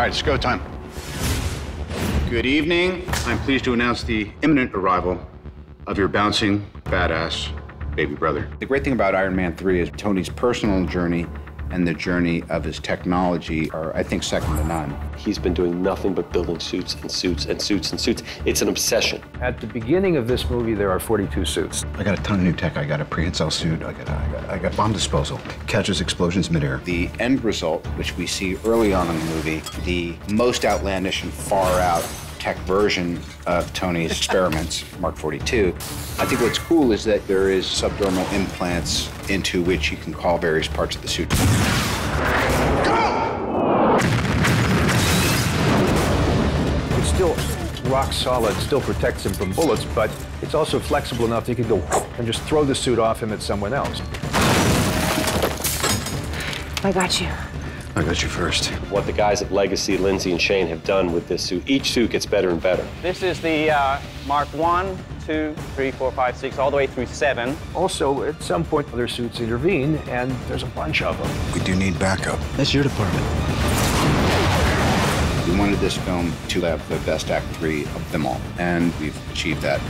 right, it's go time. Good evening. I'm pleased to announce the imminent arrival of your bouncing, badass baby brother. The great thing about Iron Man 3 is Tony's personal journey and the journey of his technology are, I think, second to none. He's been doing nothing but building suits and suits and suits and suits. It's an obsession. At the beginning of this movie, there are 42 suits. I got a ton of new tech. I got a prehensile suit. I got, I got, I got bomb disposal. Catches explosions midair. The end result, which we see early on in the movie, the most outlandish and far out tech version of Tony's experiments, Mark 42. I think what's cool is that there is subdermal implants into which you can call various parts of the suit. It's still rock solid, still protects him from bullets, but it's also flexible enough that you can go and just throw the suit off him at someone else. I got you. I got you first. What the guys at Legacy, Lindsay and Shane have done with this suit, each suit gets better and better. This is the uh, Mark 1, 2, 3, 4, 5, 6, all the way through 7. Also, at some point, other suits intervene, and there's a bunch of them. We do need backup. That's your department. We wanted this film to have the best act three of them all, and we've achieved that.